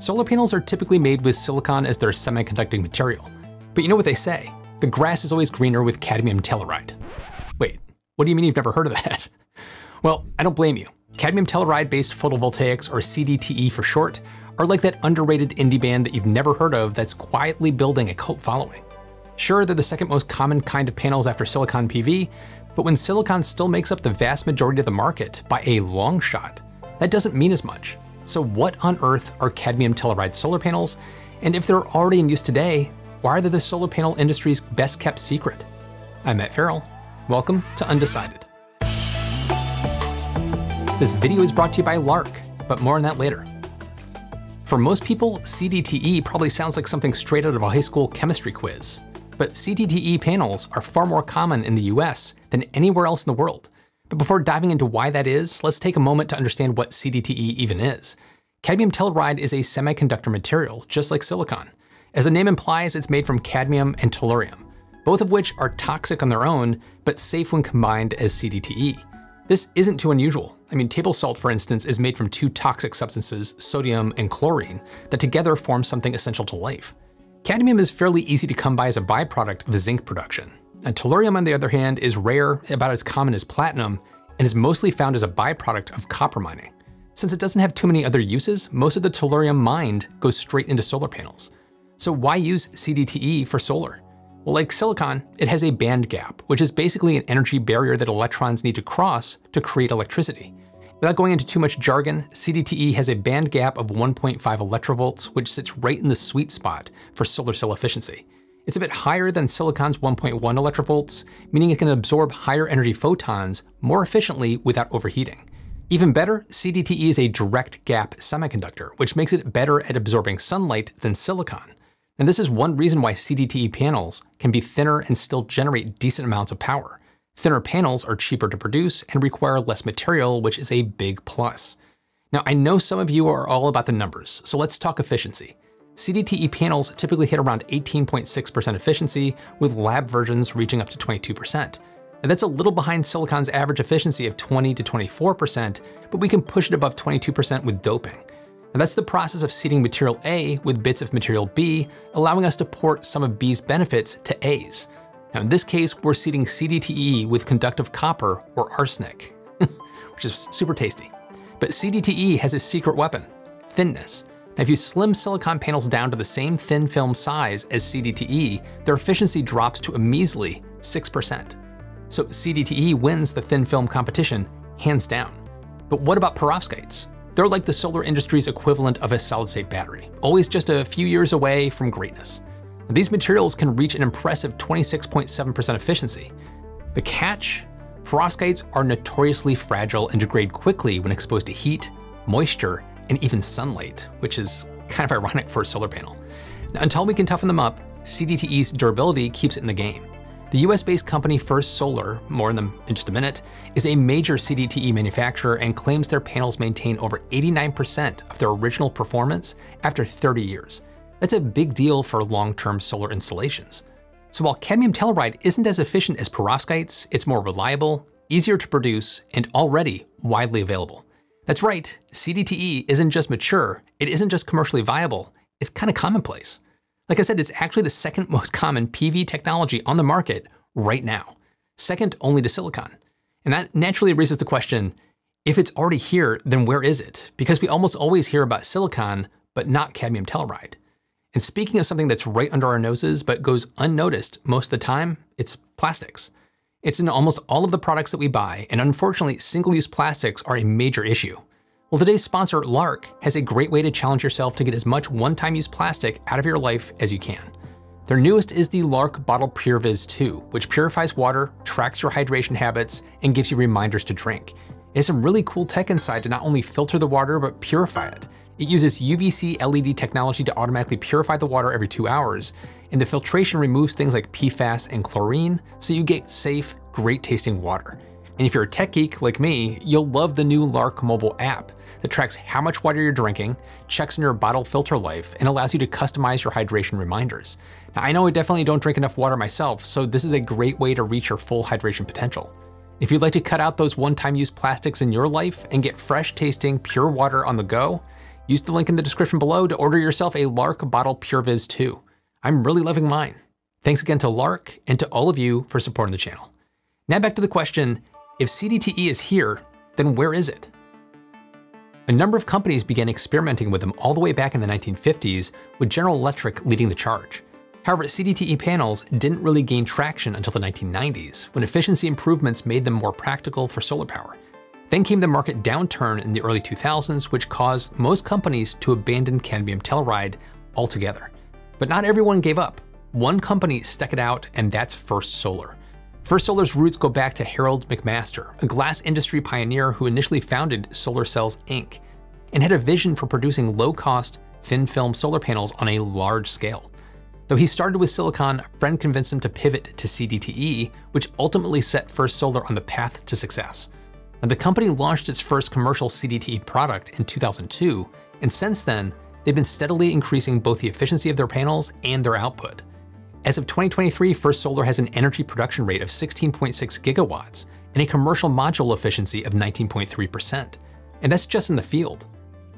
Solar panels are typically made with silicon as their semiconducting material. But you know what they say, the grass is always greener with cadmium telluride. Wait, what do you mean you've never heard of that? Well, I don't blame you. Cadmium telluride based photovoltaics, or CDTE for short, are like that underrated indie band that you've never heard of that's quietly building a cult following. Sure, they're the second most common kind of panels after silicon PV, but when silicon still makes up the vast majority of the market by a long shot, that doesn't mean as much. So what on earth are cadmium telluride solar panels? And if they're already in use today, why are they the solar panel industry's best kept secret? I'm Matt Ferrell. Welcome to Undecided. This video is brought to you by LARQ, but more on that later. For most people, CDTE probably sounds like something straight out of a high school chemistry quiz. But CDTE panels are far more common in the US than anywhere else in the world. But before diving into why that is, let's take a moment to understand what CDTE even is. Cadmium telluride is a semiconductor material, just like silicon. As the name implies, it's made from cadmium and tellurium, both of which are toxic on their own, but safe when combined as CDTE. This isn't too unusual. I mean, table salt, for instance, is made from two toxic substances, sodium and chlorine, that together form something essential to life. Cadmium is fairly easy to come by as a byproduct of zinc production. And tellurium, on the other hand, is rare, about as common as platinum, and is mostly found as a byproduct of copper mining. Since it doesn't have too many other uses, most of the tellurium mined goes straight into solar panels. So why use CDTE for solar? Well, like silicon, it has a band gap, which is basically an energy barrier that electrons need to cross to create electricity. Without going into too much jargon, CDTE has a band gap of 1.5 electronvolts, which sits right in the sweet spot for solar cell efficiency. It's a bit higher than silicon's 1.1 electronvolts, meaning it can absorb higher energy photons more efficiently without overheating. Even better, CDTE is a direct gap semiconductor, which makes it better at absorbing sunlight than silicon. And this is one reason why CDTE panels can be thinner and still generate decent amounts of power. Thinner panels are cheaper to produce and require less material, which is a big plus. Now, I know some of you are all about the numbers, so let's talk efficiency. CDTE panels typically hit around 18.6% efficiency, with lab versions reaching up to 22%. And that's a little behind silicon's average efficiency of 20 to 24%, but we can push it above 22% with doping. And that's the process of seeding material A with bits of material B, allowing us to port some of B's benefits to A's. Now in this case, we're seeding CDTE with conductive copper or arsenic, which is super tasty. But CDTE has a secret weapon, thinness. Now if you slim silicon panels down to the same thin film size as CDTE, their efficiency drops to a measly 6%. So CDTE wins the thin film competition, hands down. But what about perovskites? They're like the solar industry's equivalent of a solid state battery, always just a few years away from greatness. These materials can reach an impressive 26.7% efficiency. The catch? Perovskites are notoriously fragile and degrade quickly when exposed to heat, moisture, and even sunlight, which is kind of ironic for a solar panel. Now, until we can toughen them up, CDTE's durability keeps it in the game. The US-based company First Solar, more on them in just a minute, is a major CDTE manufacturer and claims their panels maintain over 89% of their original performance after 30 years. That's a big deal for long-term solar installations. So while cadmium telluride isn't as efficient as perovskites, it's more reliable, easier to produce, and already widely available. That's right, CDTE isn't just mature, it isn't just commercially viable, it's kind of commonplace. Like I said, it's actually the second most common PV technology on the market right now, second only to silicon. And that naturally raises the question, if it's already here, then where is it? Because we almost always hear about silicon, but not cadmium telluride. And speaking of something that's right under our noses but goes unnoticed most of the time, it's plastics. It's in almost all of the products that we buy, and unfortunately, single-use plastics are a major issue. Well, today's sponsor, LARQ, has a great way to challenge yourself to get as much one-time use plastic out of your life as you can. Their newest is the LARQ Bottle PureVis 2, which purifies water, tracks your hydration habits, and gives you reminders to drink. It has some really cool tech inside to not only filter the water, but purify it. It uses UVC LED technology to automatically purify the water every two hours, and the filtration removes things like PFAS and chlorine, so you get safe, great tasting water. And if you're a tech geek like me, you'll love the new LARQ mobile app that tracks how much water you're drinking, checks on your bottle filter life, and allows you to customize your hydration reminders. Now, I know I definitely don't drink enough water myself, so this is a great way to reach your full hydration potential. If you'd like to cut out those one-time use plastics in your life and get fresh tasting, pure water on the go, Use the link in the description below to order yourself a LARQ Bottle PureVis 2. I'm really loving mine. Thanks again to LARQ and to all of you for supporting the channel. Now back to the question, if CDTE is here, then where is it? A number of companies began experimenting with them all the way back in the 1950s, with General Electric leading the charge. However, CDTE panels didn't really gain traction until the 1990s, when efficiency improvements made them more practical for solar power. Then came the market downturn in the early 2000s, which caused most companies to abandon cadmium telluride altogether. But not everyone gave up. One company stuck it out, and that's First Solar. First Solar's roots go back to Harold McMaster, a glass industry pioneer who initially founded Solar Cells Inc., and had a vision for producing low-cost, thin-film solar panels on a large scale. Though he started with silicon, a friend convinced him to pivot to CDTE, which ultimately set First Solar on the path to success. The company launched its first commercial CDTE product in 2002, and since then, they've been steadily increasing both the efficiency of their panels and their output. As of 2023, First Solar has an energy production rate of 16.6 gigawatts and a commercial module efficiency of 19.3%. And that's just in the field.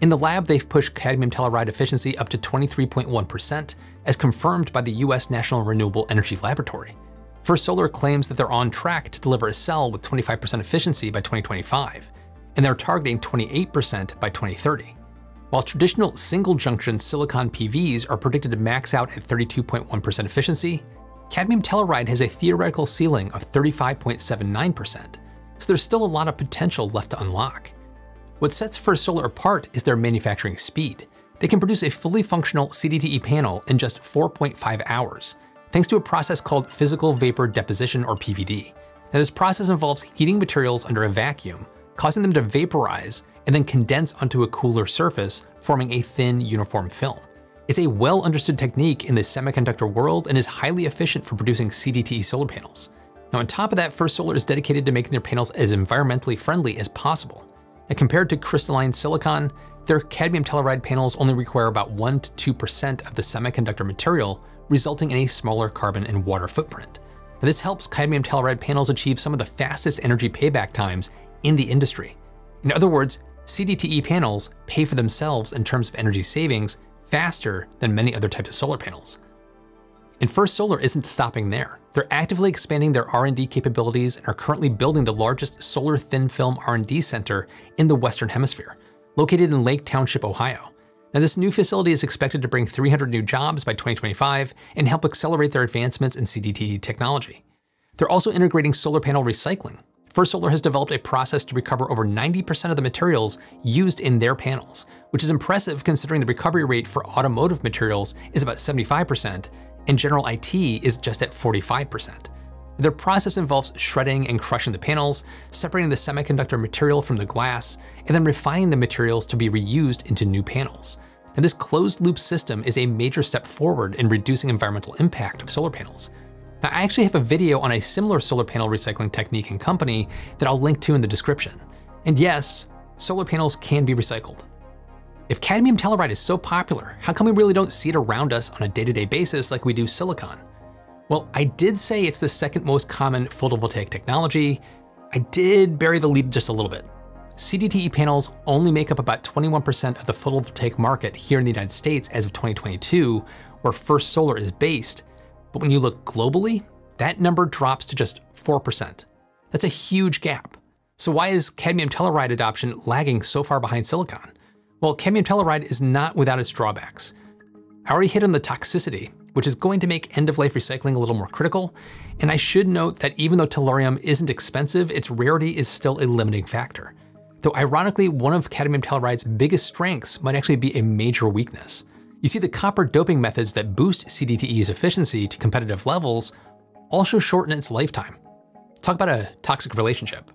In the lab, they've pushed cadmium telluride efficiency up to 23.1%, as confirmed by the US National Renewable Energy Laboratory. First Solar claims that they're on track to deliver a cell with 25% efficiency by 2025, and they're targeting 28% by 2030. While traditional single junction silicon PVs are predicted to max out at 32.1% efficiency, cadmium telluride has a theoretical ceiling of 35.79%, so there's still a lot of potential left to unlock. What sets First Solar apart is their manufacturing speed. They can produce a fully functional CDTE panel in just 4.5 hours, thanks to a process called physical vapor deposition or PVD. Now this process involves heating materials under a vacuum, causing them to vaporize and then condense onto a cooler surface, forming a thin uniform film. It's a well understood technique in the semiconductor world and is highly efficient for producing CDTE solar panels. Now on top of that, First Solar is dedicated to making their panels as environmentally friendly as possible. And compared to crystalline silicon, their cadmium telluride panels only require about 1 to 2% of the semiconductor material, resulting in a smaller carbon and water footprint. Now, this helps cadmium telluride panels achieve some of the fastest energy payback times in the industry. In other words, CDTE panels pay for themselves in terms of energy savings faster than many other types of solar panels. And First Solar isn't stopping there. They're actively expanding their R&D capabilities and are currently building the largest solar thin film R&D center in the Western Hemisphere, located in Lake Township, Ohio. Now, this new facility is expected to bring 300 new jobs by 2025 and help accelerate their advancements in CDTE technology. They're also integrating solar panel recycling. First Solar has developed a process to recover over 90% of the materials used in their panels, which is impressive considering the recovery rate for automotive materials is about 75%, and general IT is just at 45%. Their process involves shredding and crushing the panels, separating the semiconductor material from the glass, and then refining the materials to be reused into new panels. And this closed loop system is a major step forward in reducing environmental impact of solar panels. Now, I actually have a video on a similar solar panel recycling technique and company that I'll link to in the description. And yes, solar panels can be recycled. If cadmium telluride is so popular, how come we really don't see it around us on a day-to-day -day basis like we do silicon? Well, I did say it's the second most common photovoltaic technology. I did bury the lead just a little bit. CDTE panels only make up about 21% of the photovoltaic market here in the United States as of 2022, where First Solar is based. But when you look globally, that number drops to just 4%. That's a huge gap. So why is cadmium telluride adoption lagging so far behind silicon? Well, cadmium telluride is not without its drawbacks. I already hit on the toxicity, which is going to make end-of-life recycling a little more critical. And I should note that even though tellurium isn't expensive, its rarity is still a limiting factor. Though ironically, one of cadmium telluride's biggest strengths might actually be a major weakness. You see, the copper doping methods that boost CDTE's efficiency to competitive levels also shorten its lifetime. Talk about a toxic relationship.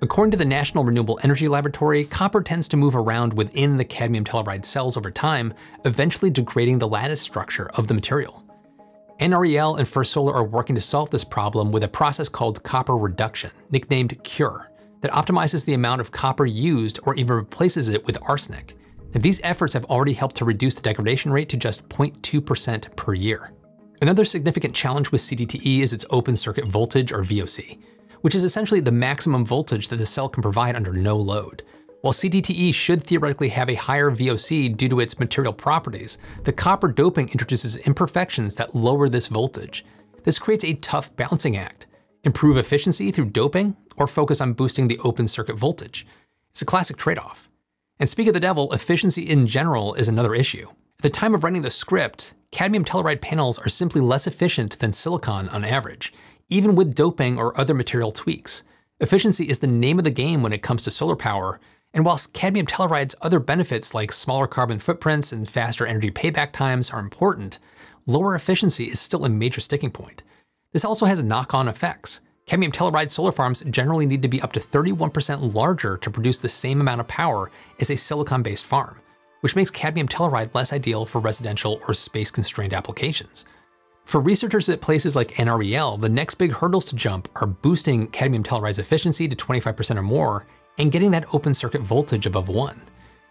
According to the National Renewable Energy Laboratory, copper tends to move around within the cadmium telluride cells over time, eventually degrading the lattice structure of the material. NREL and First Solar are working to solve this problem with a process called copper reduction, nicknamed CURE, that optimizes the amount of copper used or even replaces it with arsenic. And these efforts have already helped to reduce the degradation rate to just 0.2% per year. Another significant challenge with CDTE is its open circuit voltage or VOC which is essentially the maximum voltage that the cell can provide under no load. While CDTE should theoretically have a higher VOC due to its material properties, the copper doping introduces imperfections that lower this voltage. This creates a tough balancing act. Improve efficiency through doping, or focus on boosting the open circuit voltage. It's a classic trade-off. And speak of the devil, efficiency in general is another issue. At the time of writing the script, cadmium telluride panels are simply less efficient than silicon on average, even with doping or other material tweaks. Efficiency is the name of the game when it comes to solar power, and whilst cadmium telluride's other benefits like smaller carbon footprints and faster energy payback times are important, lower efficiency is still a major sticking point. This also has knock-on effects. Cadmium telluride solar farms generally need to be up to 31% larger to produce the same amount of power as a silicon-based farm, which makes cadmium telluride less ideal for residential or space-constrained applications. For researchers at places like NREL, the next big hurdles to jump are boosting cadmium telluride's efficiency to 25% or more and getting that open circuit voltage above 1.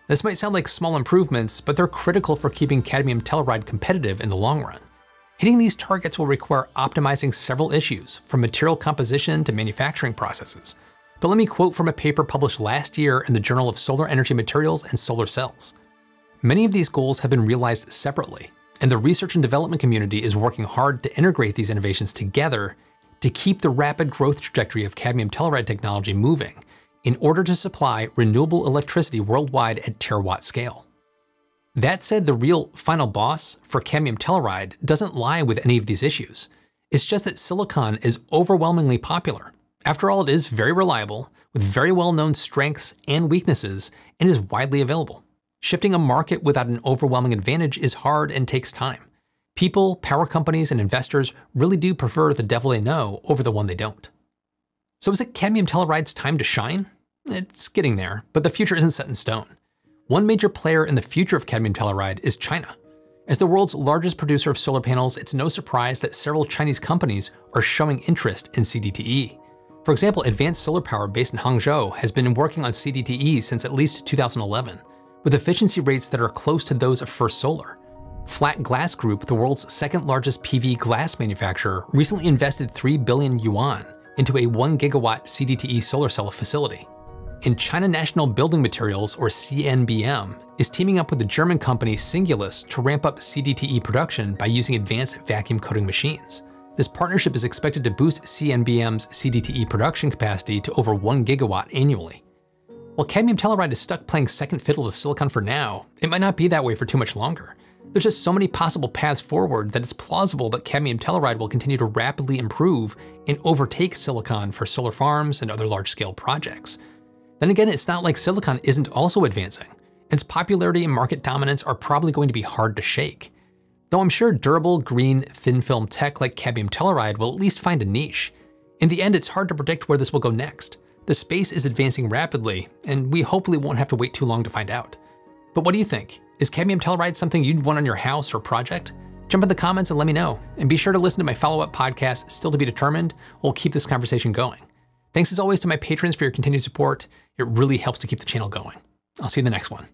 This might sound like small improvements, but they're critical for keeping cadmium telluride competitive in the long run. Hitting these targets will require optimizing several issues, from material composition to manufacturing processes. But let me quote from a paper published last year in the Journal of Solar Energy Materials and Solar Cells. Many of these goals have been realized separately, and the research and development community is working hard to integrate these innovations together to keep the rapid growth trajectory of cadmium telluride technology moving in order to supply renewable electricity worldwide at terawatt scale. That said, the real final boss for cadmium telluride doesn't lie with any of these issues. It's just that silicon is overwhelmingly popular. After all, it is very reliable, with very well-known strengths and weaknesses, and is widely available. Shifting a market without an overwhelming advantage is hard and takes time. People, power companies, and investors really do prefer the devil they know over the one they don't. So is it cadmium telluride's time to shine? It's getting there, but the future isn't set in stone. One major player in the future of cadmium telluride is China. As the world's largest producer of solar panels, it's no surprise that several Chinese companies are showing interest in CDTE. For example, Advanced Solar Power based in Hangzhou has been working on CDTE since at least 2011, with efficiency rates that are close to those of First Solar. Flat Glass Group, the world's second largest PV glass manufacturer, recently invested 3 billion yuan into a 1 gigawatt CDTE solar cell facility. And China National Building Materials, or CNBM, is teaming up with the German company Singulus to ramp up CDTE production by using advanced vacuum coating machines. This partnership is expected to boost CNBM's CDTE production capacity to over 1 gigawatt annually. While cadmium telluride is stuck playing second fiddle to silicon for now, it might not be that way for too much longer. There's just so many possible paths forward that it's plausible that cadmium telluride will continue to rapidly improve and overtake silicon for solar farms and other large-scale projects. Then again, it's not like silicon isn't also advancing. And its popularity and market dominance are probably going to be hard to shake. Though I'm sure durable, green, thin film tech like cadmium telluride will at least find a niche. In the end, it's hard to predict where this will go next. The space is advancing rapidly, and we hopefully won't have to wait too long to find out. But what do you think? Is cadmium telluride something you'd want on your house or project? Jump in the comments and let me know. And be sure to listen to my follow up podcast, Still to Be Determined. We'll keep this conversation going. Thanks as always to my patrons for your continued support. It really helps to keep the channel going. I'll see you in the next one.